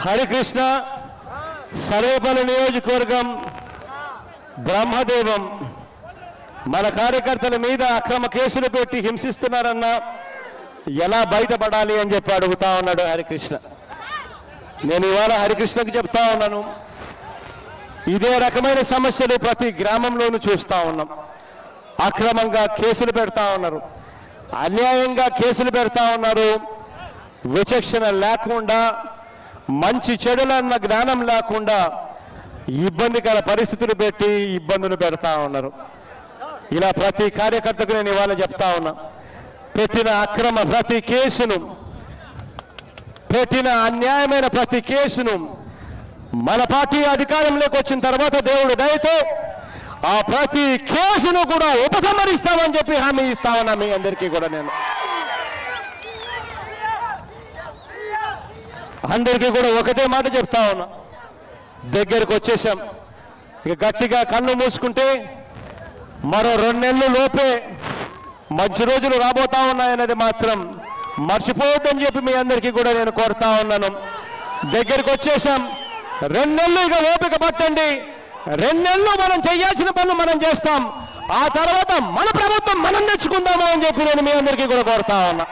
హరికృష్ణ సర్వేపల్లి నియోజకవర్గం బ్రహ్మదేవం. మన కార్యకర్తల మీద అక్రమ కేసులు పెట్టి హింసిస్తున్నారన్నా ఎలా బయటపడాలి అని చెప్పి అడుగుతా ఉన్నాడు హరికృష్ణ నేను ఇవాళ హరికృష్ణకి చెప్తా ఉన్నాను. ఇదే రకమైన సమస్యలు ప్రతి గ్రామంలోనూ చూస్తూ ఉన్నాం. అక్రమంగా కేసులు పెడతా ఉన్నారు. అన్యాయంగా కేసులు పెడతా ఉన్నారు. విచక్షణ లేకుండా మంచి చెడులన్న జ్ఞానం లేకుండా ఇబ్బందికర పరిస్థితులు పెట్టి ఇబ్బందులు పెడతా ఉన్నారు. ఇలా ప్రతి కార్యకర్తకు నేను ఇవాళ చెప్తా ఉన్నా. పెట్టిన అక్రమ ప్రతి కేసును పెట్టిన అన్యాయమైన ప్రతి కేసును మన పార్టీ అధికారంలోకి వచ్చిన తర్వాత దేవుడు దయతో ఆ ప్రతి కేసును కూడా ఉపసంహరిస్తామని చెప్పి హామీ ఇస్తా ఉన్నా మీ అందరికీ కూడా నేను. అందరికీ కూడా ఒకటే మాట చెప్తా ఉన్నా. దగ్గరకు వచ్చేసాం ఇక గట్టిగా కన్ను మూసుకుంటే మరో రెండు నెలలు లోపే మంచి రోజులు రాబోతా ఉన్నాయన్నది మాత్రం మర్చిపోవద్దని చెప్పి మీ అందరికీ కూడా నేను కోరుతా ఉన్నాను. దగ్గరికి వచ్చేసాం రెండు నెలలు ఇక ఓపిక పట్టండి. రెండు నెలలు మనం చేయాల్సిన పనులు మనం చేస్తాం. ఆ తర్వాత మన ప్రభుత్వం మనం తెచ్చుకుందామా అని చెప్పి నేను మీ అందరికీ కూడా కోరుతా ఉన్నా.